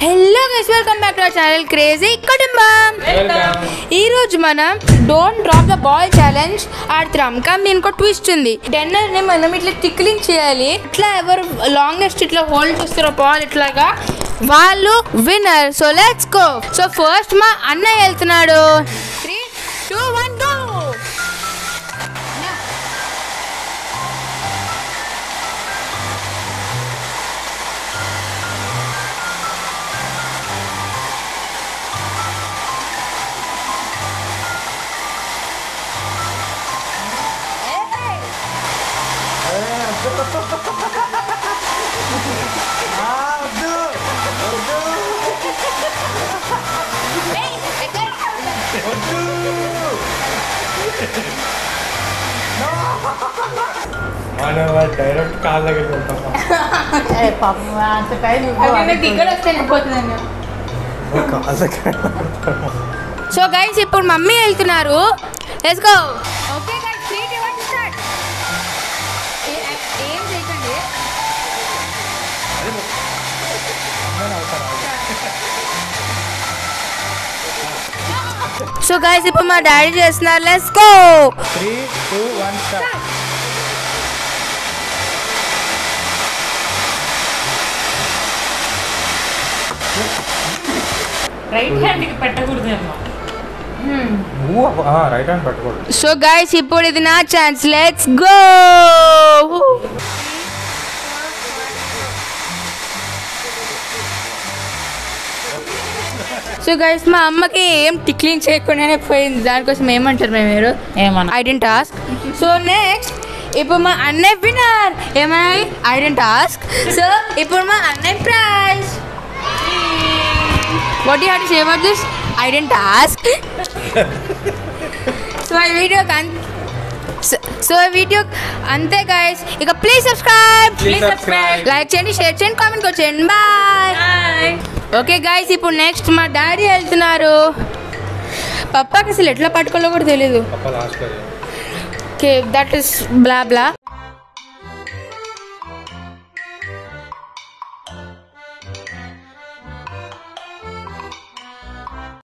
Hello guys welcome back to our channel crazy కుటుంబం ఈ రోజు మనం don't drop the ball challenge ఆడుతున్నాం. కానీ దీనికి ట్విస్ట్ ఉంది. ని మనం ఇట్లా టిక్లింగ్ చేయాలి. ఇట్లా ఎవరు లాంగెస్ట్ ఇట్లా హోల్డ్ చేస్తారో బాల్ ఇట్లాగా వాళ్ళు winner so let's go so first మా అన్నయ్య వెళ్తున్నాడు. డైరెక్ట్ కాల్ దగ్గరికి వెళ్తాం ఇక్కడ వస్తే వెళ్ళిపోతుందండి కాల్ దగ్గర సో గైస్ ఇప్పుడు మమ్మీ వెళ్తున్నారు లెట్స్ గో సో గైస్ ఇప్పుడు మా డాడీ చేస్తున్నారు. Let's go three two one start right హ్యాండ్కి పెట్టకూడదేమో రైట్ హ్యాండ్ పట్టుకోడు సో గైస్ ఇప్పుడు ఇది నా chance let's go so guys మా అమ్మకి ఏం టిక్లింగ్ చేయకుండానే పోయింది. దానికోసం ఏమంటారు మేము మీరు? ఏమన్నా. I dent task so next ఇప్పుడు మా అన్నయ్య వినర్ ఏమన్నాయి ఐ డెంట్ టాస్క్ సో ఇప్పుడు మా అన్నయ్య prize what you have to say about this I dent task so ఈ వీడియో సో ఈ వీడియో అంతే గైస్ ఇక please subscribe Please subscribe. Like చేయండి షేర్ చేయండి కామెంట్ చేయండి. బాయ్ ఓకే గైస్ ఇప్పుడు నెక్స్ట్ మా డాడీ వెళ్తున్నారు. పప్పాకి అసలు ఎట్లా పట్టుకోవాలో కూడా తెలీదు. Okay that is blah blah